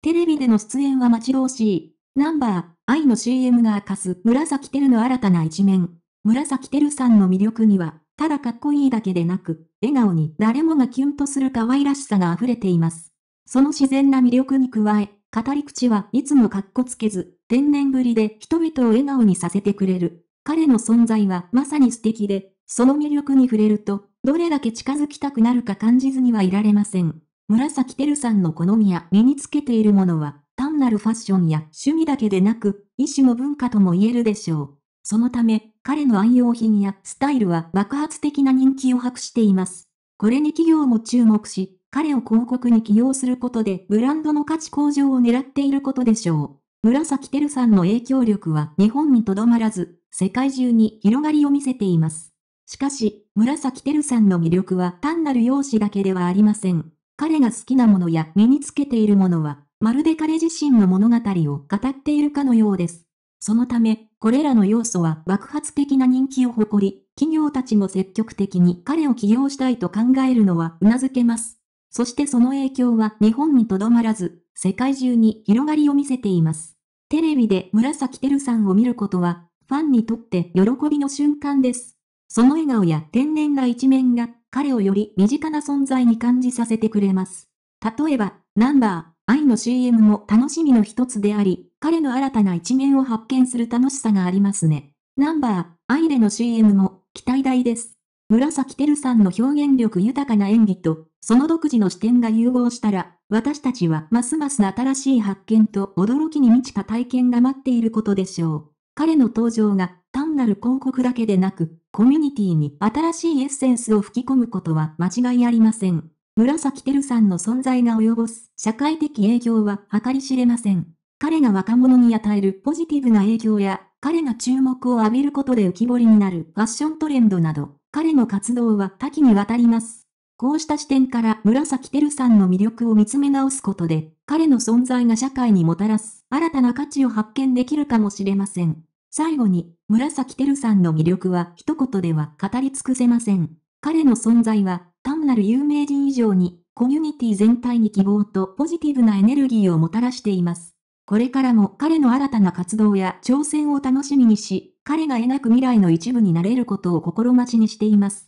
テレビでの出演は待ち遠しい。ナンバー、愛の CM が明かす紫テルの新たな一面。紫テルさんの魅力には、ただかっこいいだけでなく、笑顔に誰もがキュンとする可愛らしさが溢れています。その自然な魅力に加え、語り口はいつもかっこつけず、天然ぶりで人々を笑顔にさせてくれる。彼の存在はまさに素敵で、その魅力に触れると、どれだけ近づきたくなるか感じずにはいられません。紫てるさんの好みや身につけているものは、単なるファッションや趣味だけでなく、一種の文化とも言えるでしょう。そのため、彼の愛用品やスタイルは爆発的な人気を博しています。これに企業も注目し、彼を広告に起用することでブランドの価値向上を狙っていることでしょう。紫てるさんの影響力は日本にとどまらず、世界中に広がりを見せています。しかし、紫てるさんの魅力は単なる容姿だけではありません。彼が好きなものや身につけているものは、まるで彼自身の物語を語っているかのようです。そのため、これらの要素は爆発的な人気を誇り、企業たちも積極的に彼を起用したいと考えるのは頷けます。そしてその影響は日本にとどまらず、世界中に広がりを見せています。テレビで紫てるさんを見ることは、ファンにとって喜びの瞬間です。その笑顔や天然な一面が彼をより身近な存在に感じさせてくれます。例えば、ナンバー、愛の CM も楽しみの一つであり、彼の新たな一面を発見する楽しさがありますね。ナンバー、愛での CM も期待大です。紫てるさんの表現力豊かな演技と、その独自の視点が融合したら、私たちはますます新しい発見と驚きに満ちた体験が待っていることでしょう。彼の登場がなる広告だけでなく、コミュニティに新しいエッセンスを吹き込むことは間違いありません。紫てるさんの存在が及ぼす社会的影響は計り知れません。彼が若者に与えるポジティブな影響や、彼が注目を浴びることで浮き彫りになるファッショントレンドなど、彼の活動は多岐にわたります。こうした視点から紫てるさんの魅力を見つめ直すことで、彼の存在が社会にもたらす新たな価値を発見できるかもしれません。最後に、紫てるさんの魅力は一言では語り尽くせません。彼の存在は単なる有名人以上にコミュニティ全体に希望とポジティブなエネルギーをもたらしています。これからも彼の新たな活動や挑戦を楽しみにし、彼が描く未来の一部になれることを心待ちにしています。